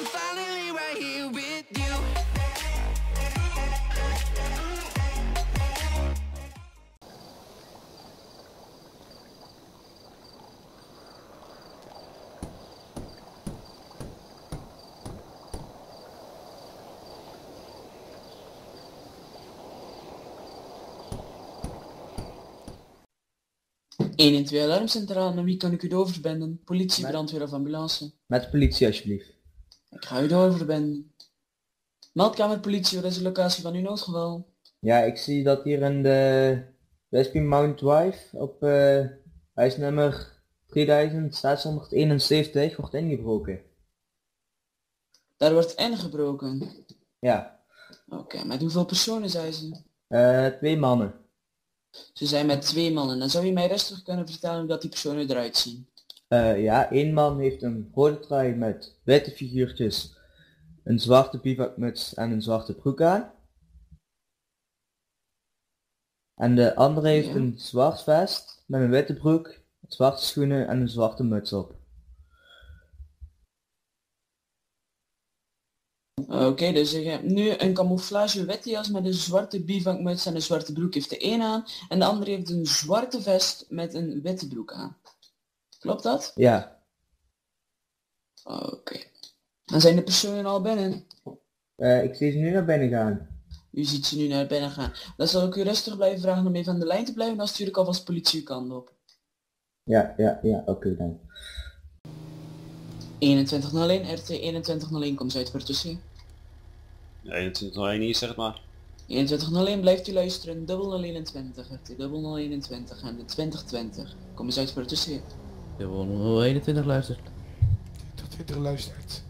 I'm finally right here with you. Eén en twee alarmcentrale, wie kan ik u doorverbenden? Politie, Met- brandweer of ambulance? Met de politie alsjeblieft. Ik ga u doorverbenden. Meldkamer politie, wat is de locatie van uw noodgeval? Ja, ik zie dat hier in de Westby Mount Drive op eh huisnummer 3671 wordt ingebroken. Daar wordt ingebroken. Ja, Oké, met hoeveel personen zijn ze? eh, twee mannen. Ze zijn met twee mannen. Dan zou je mij rustig kunnen vertellen hoe dat die personen eruit zien. Eh, ja, één man heeft een rode trui met witte figuurtjes, een zwarte bivakmuts en een zwarte broek aan. En de andere heeft Ja. een zwart vest met een witte broek, zwarte schoenen en een zwarte muts op. Oké, dus je hebt nu een camouflage witte jas met een zwarte bivakmuts en een zwarte broek heeft de een aan. En de andere heeft een zwarte vest met een witte broek aan. Klopt dat? Ja, Oké. Dan zijn de personen al binnen. eh, ik zie ze nu naar binnen gaan. U ziet ze nu naar binnen gaan. Dan zal ik u rustig blijven vragen om even aan de lijn te blijven. Dan stuur ik alvast politie uw kant op. Ja, ja, ja, oké dan. 2101, RT 2101, kom uit voor tussen. 2101 hier, zeg maar. 2101 blijft u luisteren, dubbel 021, RT dubbel 021 en de 2020. Kom eens uit voor tussen. Dubbel 21 luistert. Dat vindt er luistert.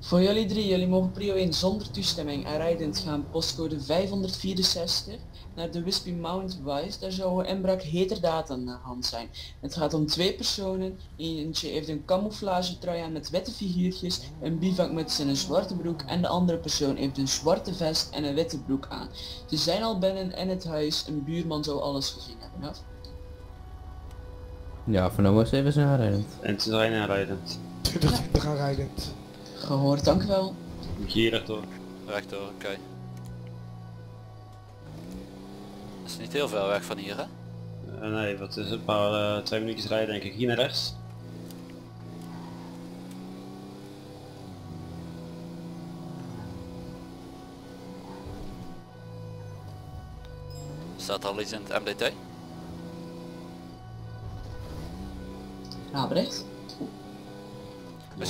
Voor jullie drie, jullie mogen prio 1 zonder toestemming en rijdend gaan postcode 564 naar de Wispy Mount Wise. Daar zou een inbraak heterdaad aan de hand zijn. Het gaat om twee personen. Eentje heeft een camouflage trui aan met witte figuurtjes, een bivakmuts en een zwarte broek. En de andere persoon heeft een zwarte vest en een witte broek aan. Ze zijn al binnen in het huis. Een buurman zou alles gezien hebben. Af. Ja, voor nou was even zijn aanrijdend. En het is er een aanrijdend. 2020 aanrijdend. Gehoord, dank u wel. Moet je hier rechtdoor. Rechtdoor, oké. Dat is niet heel ver weg van hier, hè? Eh, nee, wat is het? Een paar, eh, twee minuutjes rijden denk ik. Hier naar rechts. Staat er al iets in het MDT?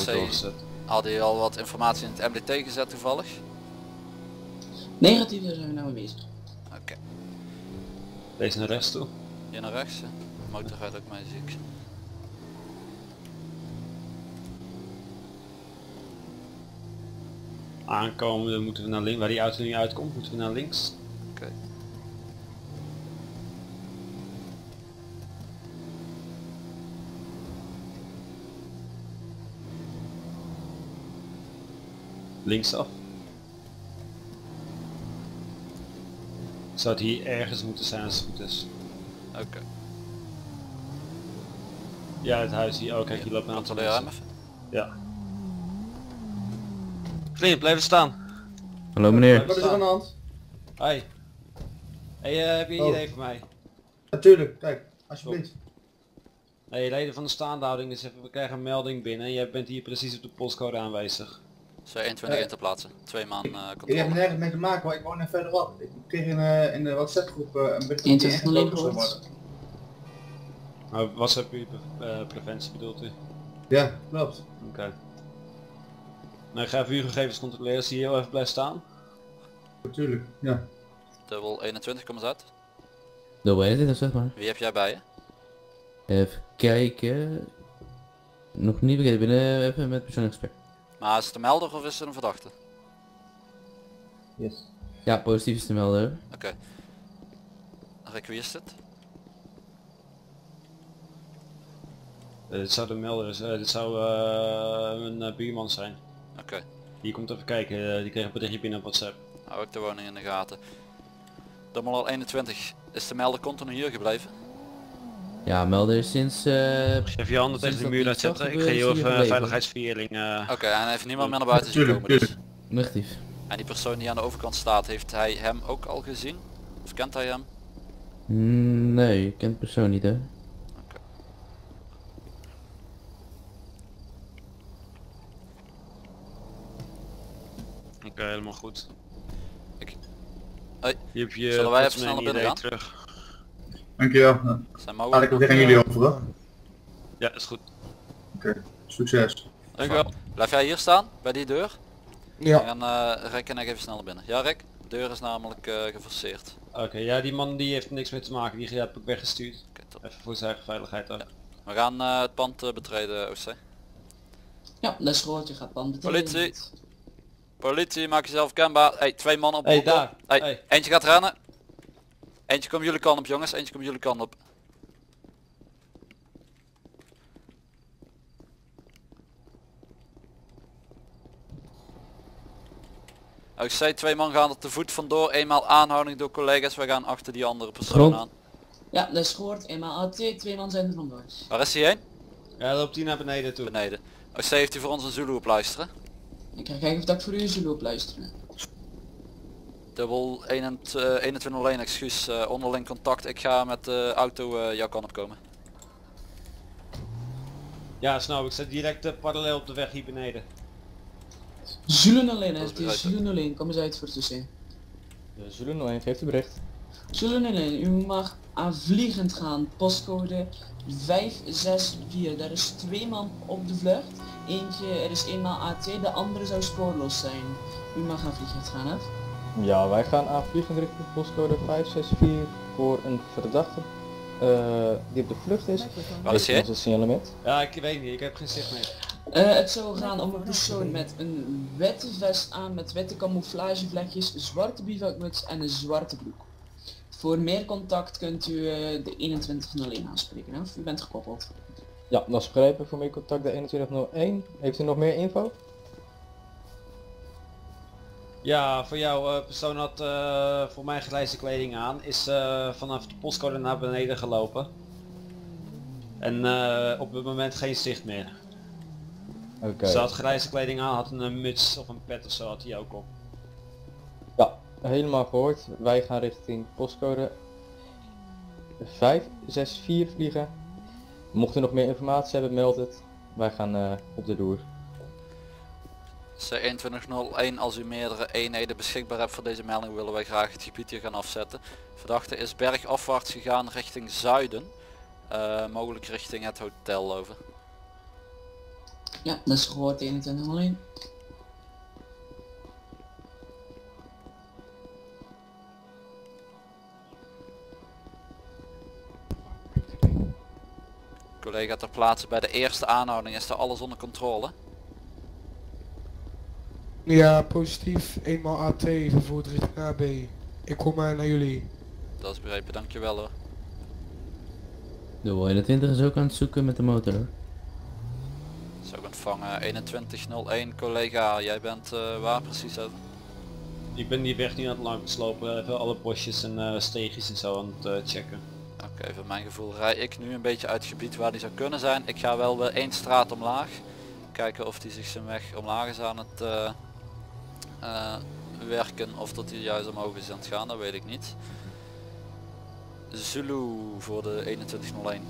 Zij- doorgezet. Hadden jullie al wat informatie in het MDT gezet toevallig? Negatief, daar zijn we nou mee bezig. Oké. Deze naar rechts toe. Hier naar rechts. hè? Motor gaat ook mij ziek. Aankomen, dan moeten we naar links. Waar die auto nu uitkomt, moeten we naar links. Oké. Linksaf. Zou het hier ergens moeten zijn als het goed is. Oké. Ja, het huis hier. Oh kijk, hier loopt een aantal mensen. even. Ja. Vriend, blijf staan. Hallo meneer. Wat is er aan de hand? Hoi. Hey, eh, heb je een Oh. idee voor mij? Natuurlijk, kijk, alsjeblieft. Nee, leden van de staande houding, dus even, we krijgen een melding binnen. Jij bent hier precies op de postcode aanwezig. C21 Eh. in te plaatsen. Twee man eh Ik heb er controle. nergens mee te maken hoor, ik woon er verderop. Ik kreeg in, eh, in de WhatsApp groep eh, een bericht 21 dat zou gehoord. worden. Maar WhatsApp uh, preventie bedoelt u? Ja, klopt. Oké. Nou, ik ga even uw gegevens controleren. Zie je heel even blijven staan? Natuurlijk, ja. Dubbel 21, kom eens uit. Dubbel 21 zeg maar. Wie heb jij bij je? Even kijken. Nog niet bekend, ik ben eh, even met persoonlijk gesprek. Maar is het een melder of is het een verdachte? Yes. Ja, positief is te melden. Oké. Rick, wie is dit? Eh, dit zou de melder, eh, dit zou eh, een buurman zijn. Oké. Die komt even kijken, die kreeg een berichtje binnen op WhatsApp. Hou ik de woning in de gaten. Dubbel 21. Is de melder continu hier gebleven? Ja, melden sinds... eh, Even je handen tegen de muur uitzetten. Ik ga is even veiligheidsvierling. eh Oké, en heeft niemand meer naar buiten zien Tuurlijk, komen dus. Negatief. En die persoon die aan de overkant staat, heeft hij hem ook al gezien? Of kent hij hem? Mm, nee, ik ken de persoon niet hè. Oké, helemaal goed. Ik- Hoi. Je hebt je Zullen wij even snel naar binnen idee terug. Dankjewel. Laat ik weer aan jullie over. hoor. Ja, is goed. Oké, succes. Dankjewel. Blijf jij hier staan, bij die deur? Ja, En uh, Rick en ik even snel naar binnen. Ja Rick, de deur is namelijk eh geforceerd. Oké, ja die man die heeft niks mee te maken. Die heb ik weggestuurd. Even voor zijn eigen veiligheid ook. We gaan eh, het pand eh, betreden, OC. Ja, is goed, je gaat dan betreden. Politie. Politie, maak jezelf kenbaar. Hey, twee mannen op Hey, daar. Hey, Hey. eentje gaat rennen. Eentje komt jullie kant op jongens, eentje komt jullie kant op. Ik zei twee man gaan er te voet vandoor, eenmaal aanhouding door collega's, we gaan achter die andere persoon aan. Ja, dat is gehoord. Eenmaal AT, twee man zijn er vandoor. Waar is hij heen? Ja, loopt hij naar beneden toe. Beneden. OC heeft hij voor ons een Zulu op luisteren. Ik ga kijken of dat ik voor u zullen opluisteren. Dubbel 21 2101 excuus, eh, onderling contact. Ik ga met de auto eh, jouw kant op komen. Ja, snel. Ik zit direct eh, parallel op de weg hier beneden. Zullen alleen, is het is. Zullen alleen, kom eens uit voor tussen. Zullen 01 geeft u bericht. Zullen alleen, u mag aanvliegend gaan, postcode 564. Daar is twee man op de vlucht. Eentje, er is eenmaal AT, de andere zou spoorloos zijn. U mag aanvliegend gaan, hè? Ja, wij gaan aanvliegen richting postcode 564 voor een verdachte eh, die op de vlucht is. Waar is een signalement. Ja, ik weet niet. Ik heb geen zicht meer. Eh, het zou gaan om een persoon met een witte vest aan met witte camouflagevlekjes, zwarte bivakmuts en een zwarte broek. Voor meer contact kunt u eh, de 2101 aanspreken, hè? of u bent gekoppeld. Ja, dat is begrepen voor meer contact de 2101. Heeft u nog meer info? Ja, voor jou, eh persoon had eh, voor mij grijze kleding aan, is eh, vanaf de postcode naar beneden gelopen. En op het moment geen zicht meer. Oké. Ze had grijze kleding aan, had een muts of een pet of zo had hij ook op. Ja, helemaal gehoord. Wij gaan richting postcode 564 vliegen. Mocht u nog meer informatie hebben, meld het. Wij gaan op de doer. C2101, als u meerdere eenheden beschikbaar hebt voor deze melding willen wij graag het gebied hier gaan afzetten. Verdachte is bergafwaarts gegaan richting zuiden. Eh, mogelijk richting het hotel over. Ja, dat is gehoord 2101. Collega ter plaatse bij de eerste aanhouding is er alles onder controle. Ja, positief. Eenmaal AT vervoerd richting AB. Ik kom eh, naar jullie. Dat is begrepen, dankjewel hoor. De 21 is ook aan het zoeken met de motor hoor. Zo ontvangen 2101 collega, jij bent eh, waar precies over? Ik ben die weg niet aan het lang geslopen, even alle bosjes en eh steegjes en zo aan het eh, checken. Oké, voor mijn gevoel rij ik nu een beetje uit het gebied waar die zou kunnen zijn. Ik ga wel weer één straat omlaag. Kijken of die zich zijn weg omlaag is aan het eh, werken of dat hij juist omhoog is aan het gaan, dat weet ik niet. Zulu voor de 2101.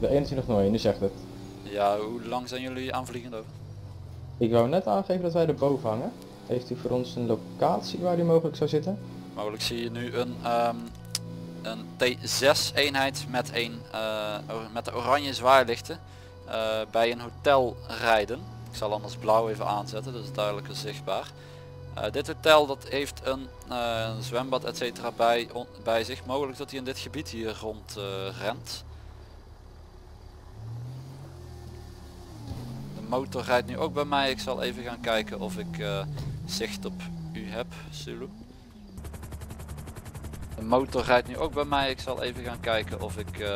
De 2101, nu zegt het. Ja, hoe lang zijn jullie aanvliegend over? Ik wou net aangeven dat wij erboven hangen. Heeft u voor ons een locatie waar die mogelijk zou zitten? Mogelijk zie je nu een, ehm, een T6 eenheid met, een, eh, met de oranje zwaailichten eh, bij een hotel rijden. Ik zal anders blauw even aanzetten, dat is duidelijker zichtbaar. Eh, dit hotel dat heeft een, eh, zwembad etc. Bij, bij zich. Mogelijk dat hij in dit gebied hier rond rent. De motor rijdt nu ook bij mij. Ik zal even gaan kijken of ik zicht op u heb, Zulu. De motor rijdt nu ook bij mij. Ik zal even gaan kijken of ik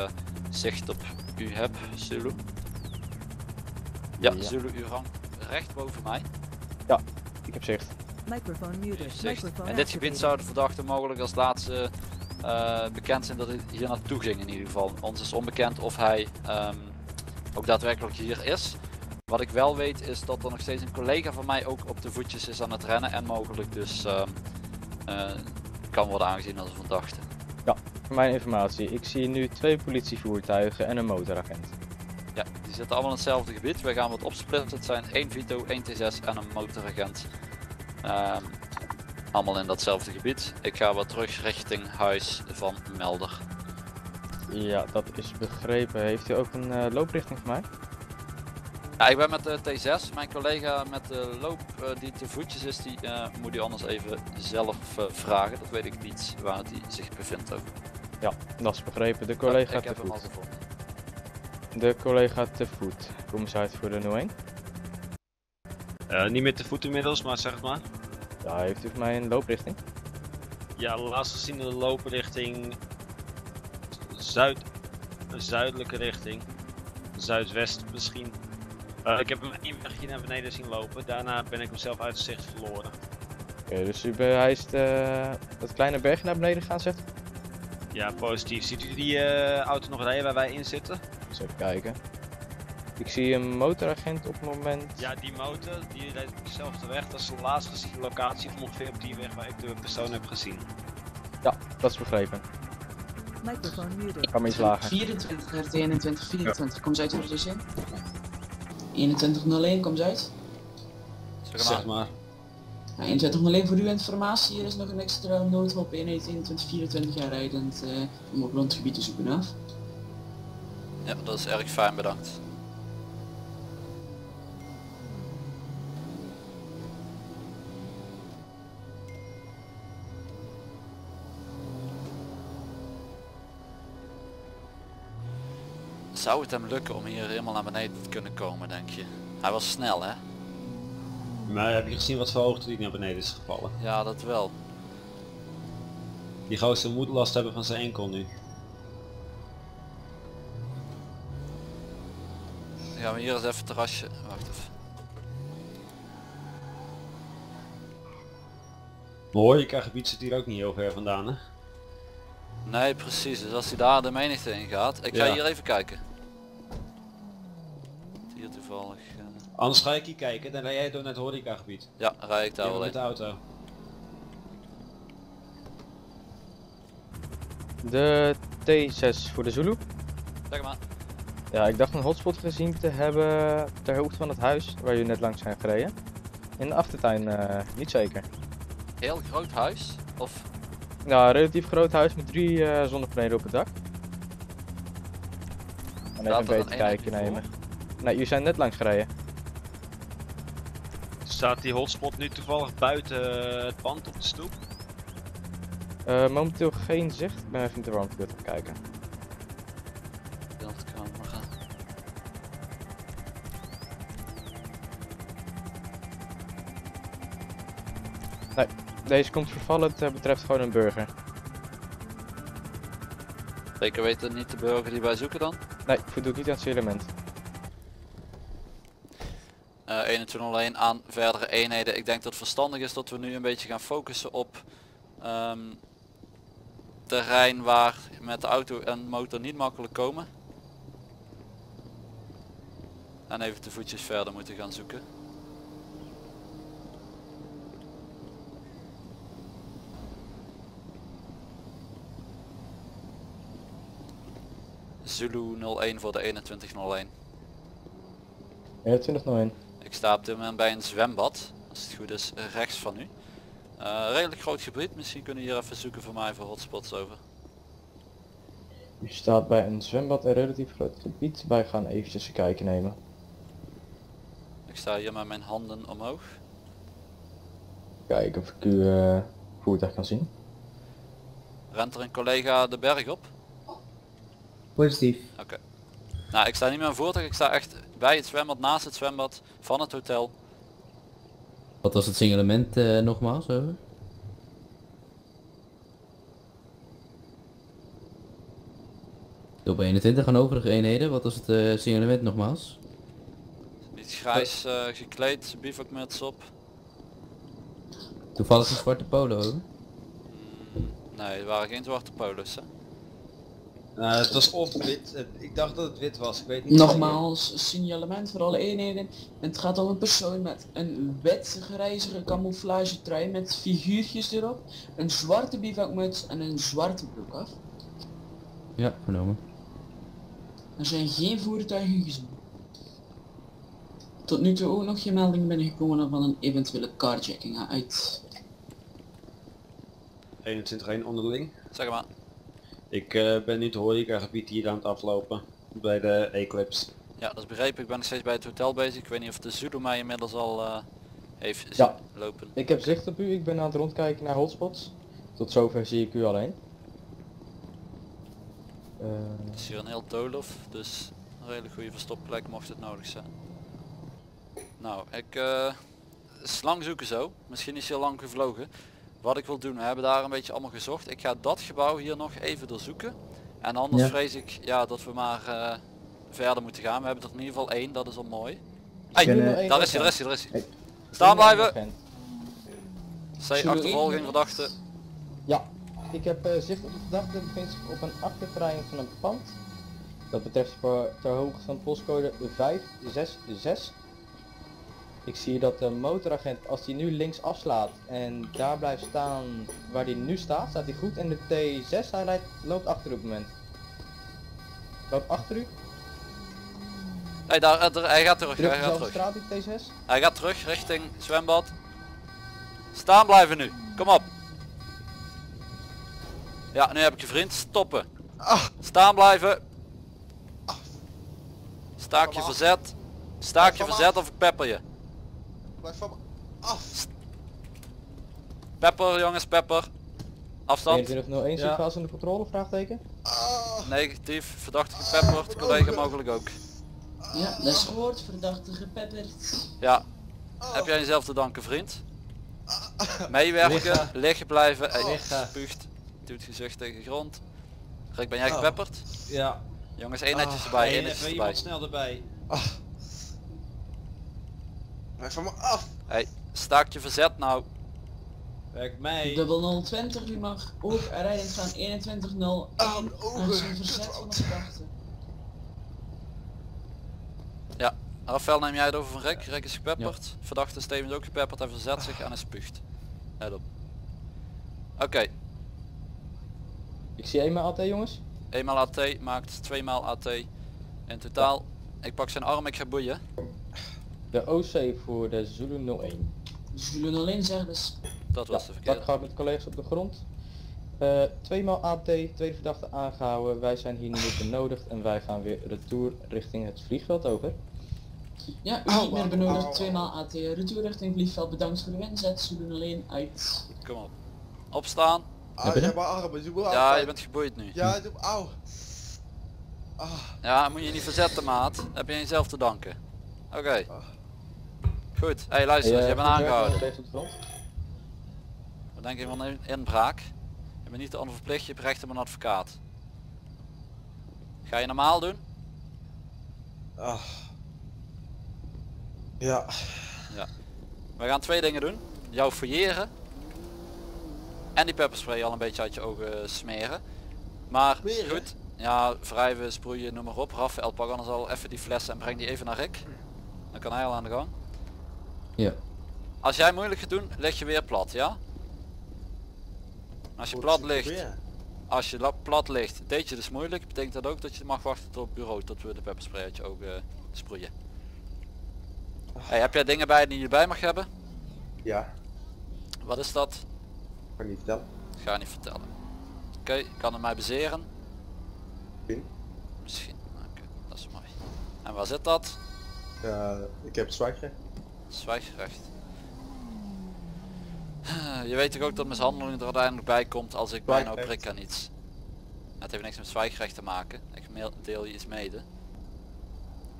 zicht op u heb, Zulu. Ja, Ja. Zulu, u hangt recht boven mij. Ik heb zicht. Microphone muted. Zegt, Microphone in dit gebied zou de verdachte mogelijk als laatste eh, bekend zijn dat hij hier naartoe ging in ieder geval. Ons is onbekend of hij ehm, ook daadwerkelijk hier is. Wat ik wel weet is dat er nog steeds een collega van mij ook op de voetjes is aan het rennen en mogelijk dus ehm, eh, kan worden aangezien als een verdachte. Voor mijn informatie, ik zie nu twee politievoertuigen en een motoragent. Ja, die zitten allemaal in hetzelfde gebied. We gaan wat opsplitsen. Het zijn één Vito, één T6 en een motoragent. Ehm, allemaal in datzelfde gebied. Ik ga wat terug richting huis van Melder. Ja, dat is begrepen. Heeft u ook een eh, looprichting voor mij? Ja, ik ben met de T6. Mijn collega met de loop eh, die te voetjes is, die eh, moet u anders even zelf vragen. Dat weet ik niet waar hij zich bevindt ook. Ja, dat is begrepen. De collega ik te heb hem al voet. gevonden. De collega te voet. Kom eens uit voor de 01. Eh, niet met de voet inmiddels, maar zeg het maar. Ja, heeft u voor mij een looprichting? Ja, laatst gezien de lopen richting zuid, zuidelijke richting. Zuidwest misschien. Eh, ik heb hem één wegje naar beneden zien lopen, daarna ben ik hem zelf uit zicht verloren. Oké, dus u hij is de, dat kleine bergje naar beneden gaan zegt? Ja, positief. Ziet u die eh, auto nog rijden waar wij in zitten? Eens even kijken. Ik zie een motoragent op het moment. Ja, die motor, die rijdt op dezelfde weg. Dat is de laatst gezien locatie van ongeveer op die weg waar ik de persoon heb gezien. Ja, dat is begrepen. Microphone muted. Ik kan me iets lager. 24 naar 21, 24. Kom ze uit voor de zin. 2101, kom ze uit. Zeg Zeg maar. maar. Ja, 2101 voor uw informatie, er is nog een extra noodhulp eenheid 2124 jaar rijdend eh, om op rondgebied te zoeken af. Ja, dat is erg fijn, bedankt. Zou het hem lukken om hier helemaal naar beneden te kunnen komen, denk je? Hij was snel, hè? Maar heb je gezien wat voor hoogte die naar beneden is gevallen? Ja, dat wel. Die gozer moet last hebben van zijn enkel nu. Dan gaan we hier eens even het terrasje. Wacht even. Maar horecagebied zit hier ook niet heel ver vandaan hè? Nee, precies. Dus als hij daar de menigte in gaat. Ik ga Ja. hier even kijken. Hier toevallig. eh, Anders ga ik hier kijken, dan rij jij door naar het horecagebied. Ja, rij ik daar wel met in. de auto. De T6 voor de Zulu. Zeg maar. Ja, ik dacht een hotspot gezien te hebben ter hoogte van het huis waar jullie net langs zijn gereden. In de achtertuin eh, niet zeker. Heel groot huis. Of Nou, een relatief groot huis met drie eh, zonnepanelen op het dak. En even een beetje kijken voor? nemen. Nee, jullie zijn net langs gereden. Staat die hotspot nu toevallig buiten het pand op de stoep? Eh, momenteel geen zicht. Ik ben even in de warmte gaan kijken. Deze komt vervallen, het eh, betreft gewoon een burger. Zeker weten niet de burger die wij zoeken dan. Nee, voldoet niet aan het element. Eh 2101 aan verdere eenheden. Ik denk dat het verstandig is dat we nu een beetje gaan focussen op ehm, terrein waar met de auto en motor niet makkelijk komen. En even de voetjes verder moeten gaan zoeken. Zulu 01 voor de 2101. 2101. Ik sta op dit moment bij een zwembad, als het goed is, rechts van u. Eh, redelijk groot gebied, misschien kunnen jullie hier even zoeken voor mij voor hotspots over. U staat bij een zwembad in relatief groot gebied. Wij gaan eventjes een kijkje nemen. Ik sta hier met mijn handen omhoog. Kijken of ik uw eh, voertuig kan zien. Rent er een collega de berg op? Positief. Oké. Nou, ik sta niet meer aan voertuig, ik sta echt bij het zwembad, naast het zwembad, van het hotel. Wat was het signalement eh, nogmaals over? Op 21 aan overige eenheden, wat was het eh, signalement nogmaals? Iets grijs eh, gekleed, bivakmuts op. Toevallig een zwarte polo. Nee, er waren geen zwarte polo's. Hè? Nou, het was of wit. Ik dacht dat het wit was. Ik weet niet Nogmaals, signalement voor alle eenheden. Het gaat om een persoon met een wit grijzige camouflage trui met figuurtjes erop, een zwarte bivakmuts en een zwarte broek af. Ja, vernomen. Er zijn geen voertuigen gezien. Tot nu toe ook nog geen meldingen binnengekomen van een eventuele carjacking uit. 21-1 onderling. Zeg maar. Ik eh, ben nu het horecagebied hier aan het aflopen. Bij de Eclipse. Ja, dat is begrepen. Ik ben nog steeds bij het hotel bezig. Ik weet niet of de Zulu mij inmiddels al eh, heeft Ja. lopen. Ik heb zicht op u, ik ben aan het rondkijken naar hotspots. Tot zover zie ik u alleen. Eh, Het is hier een heel doolhof, dus een redelijk goede verstopplek mocht het nodig zijn. Nou, ik eh slang zoeken zo. Misschien is hij al lang gevlogen. Wat ik wil doen, we hebben daar een beetje allemaal gezocht. Ik ga dat gebouw hier nog even doorzoeken. En anders Ja. vrees ik ja, dat we maar eh, verder moeten gaan. We hebben er in ieder geval één, dat is al mooi. Hey, eh, daar is hij, daar is hij, daar is hij. Staan blijven! Zij achtervolging verdachte. Ja, ik heb eh, zicht op de verdachte bevindt zich op een achterterrein van een pand. Dat betreft voor ter hoogte van postcode 566. Ik zie dat de motoragent, als hij nu links afslaat en daar blijft staan waar hij nu staat, staat hij goed. En de T6, hij rijdt, loopt achter u op het moment. Loopt achter u, Hey, daar, hij gaat terug, hij gaat terug. straat, die T6. Hij gaat terug richting zwembad. Staan blijven nu. Kom op. Ja, nu heb ik je vriend. Stoppen. Staan blijven. Staak je verzet. Staak je verzet of ik pepper je. Blijf van me af. Pepper jongens, pepper. Afstand. 2101 Ja. situatie onder controle, vraagteken. Negatief. Verdachte gepepperd. Collega mogelijk ook. Ja, dat is gehoord, verdachte gepepperd. Ja. Heb jij jezelf te danken vriend? Meewerken, Liggen. liggen, blijven, hey, Liggen. spuugt, duwt gezicht tegen de grond. Rick, ben jij Oh. gepepperd? Ja. Jongens, één netjes Ah, erbij, één even erbij. iemand snel erbij. Blijf van me af. Hey, staak je verzet nou. Werk mij. Dubbel 020, u mag ook rijdend gaan 2101 en zijn verzet van de verdachte. Ja, Rafael neem jij het over van Rick. Rick is gepepperd. Verdachte Steven is ook gepepperd. Hij verzet zich en hij spuugt. Let op. Oké, Ik zie eenmaal AT jongens. eenmaal AT maakt tweemaal AT. In totaal, ik pak zijn arm, ik ga boeien. De OC voor de Zulu 01. Zulu 01 zegt dus. Dat was de Dat verkeerde. gaat met collega's op de grond. Eh tweemaal AT, tweede verdachte aangehouden. Wij zijn hier niet benodigd en wij gaan weer retour richting het vliegveld over. Ja, u niet meer benodigd, tweemaal AT retour richting vliegveld. Bedankt voor de inzet, Zulu 01 uit. Kom op. Opstaan. Ah, je hebt mijn armen. Af. Ja, je bent geboeid nu. Ja, doe Auw. Ah, Ja, moet je niet verzetten maat. Heb je jezelf te danken. Oké. Goed. Hey luister, Hey, je eh, bent aangehouden. collega's op de grond. Wat denk je van een inbraak? Je bent niet onverplicht, je hebt recht op een advocaat. Ga je normaal doen? ah. Ja. We gaan twee dingen doen. Jou fouilleren. En die pepperspray al een beetje uit je ogen smeren. Maar Smeren? goed. Ja, wrijven, sproeien, noem maar op. Rafael, pak anders al even die flessen en breng die even naar Rick. Dan kan hij al aan de gang. Ja. Als jij moeilijk gaat doen, lig je weer plat, ja? Als je Goed, plat ligt, als je la- plat ligt, deed je dus moeilijk, betekent dat ook dat je mag wachten tot het bureau tot we de pepperspray uit je ogen sproeien. Hey, heb jij dingen bij die je bij mag hebben? Ja, Wat is dat? kan niet vertellen. Ga niet vertellen. Oké, kan het mij bezeren? Misschien. Misschien. Oké, dat is mooi. En waar zit dat? Ja, ik heb het. Zwijgrecht. Je weet toch ook dat mishandeling er uiteindelijk bij komt als ik bijna op prik aan iets. Het heeft niks met zwijgrecht te maken. Ik deel je iets mede.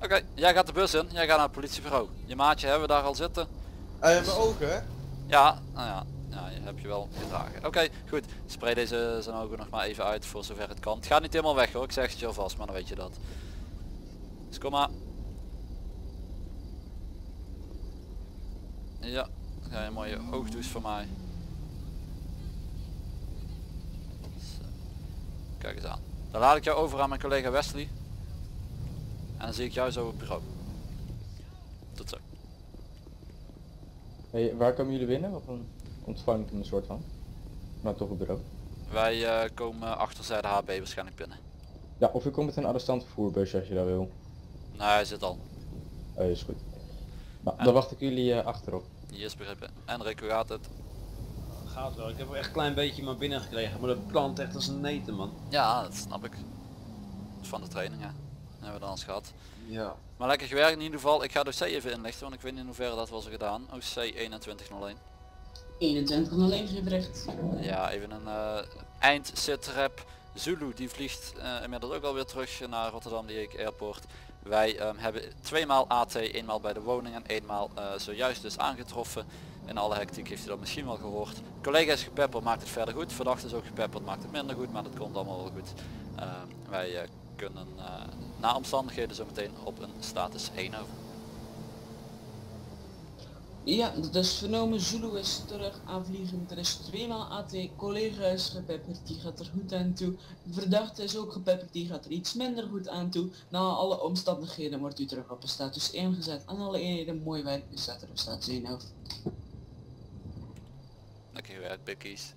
Oké, jij gaat de bus in. Jij gaat naar het politiebureau. Je maatje hebben we daar al zitten. Hij heeft mijn ogen, hè? Ja, nou ja, ja, je heb je wel gedragen. Oké, goed. Spray deze zijn ogen nog maar even uit voor zover het kan. Het gaat niet helemaal weg hoor, ik zeg het je alvast, maar dan weet je dat. Dus kom maar. Ja, een mooie oogdoes voor mij. Zo. Kijk eens aan. Dan laat ik jou over aan mijn collega Wesley. En dan zie ik jou zo op het bureau. Tot zo. Hey, waar komen jullie binnen? Of een ontvangt een soort van? Maar toch op bureau. Wij uh, komen achterzijde HB waarschijnlijk binnen. Ja, of u komt met een arrestant als je dat wil. nou hij zit al. Oh, is goed. Nou, dan wacht ik jullie uh, achterop. Is begrepen. En hoe gaat het? Gaat wel, ik heb er echt een klein beetje maar binnen gekregen, maar dat brandt echt als een neten man. Ja, dat snap ik. Dat is van de training, ja. Dat hebben we dan eens gehad. Ja. Maar lekker gewerkt in ieder geval. Ik ga de OC even inlichten, want ik weet niet in hoeverre dat was gedaan. OC 2101. 21 en alleen Giebrecht. Ja, even een eh eind. Zulu die vliegt eh, inmiddels ook alweer terug naar Rotterdam die Airport. Wij ehm, hebben tweemaal AT, eenmaal bij de woning en eenmaal eh, zojuist dus aangetroffen. In alle hectiek heeft u dat misschien wel gehoord. Collega is gepepperd, maakt het verder goed. Verdachte is ook gepepperd, maakt het minder goed, maar dat komt allemaal wel goed. Ehm, wij eh, kunnen eh, na omstandigheden zo meteen op een status 1 over. Ja, dat is vernomen. Zulu is terug aanvliegend. Er is tweemaal AT. Collega is gepepperd, die gaat er goed aan toe. De verdachte is ook gepepperd, die gaat er iets minder goed aan toe. Na alle omstandigheden wordt u terug op een status 1 gezet. En alle eenheden mooi werk, u staat er op status 1 over. Lekker gewerkt, bikkies.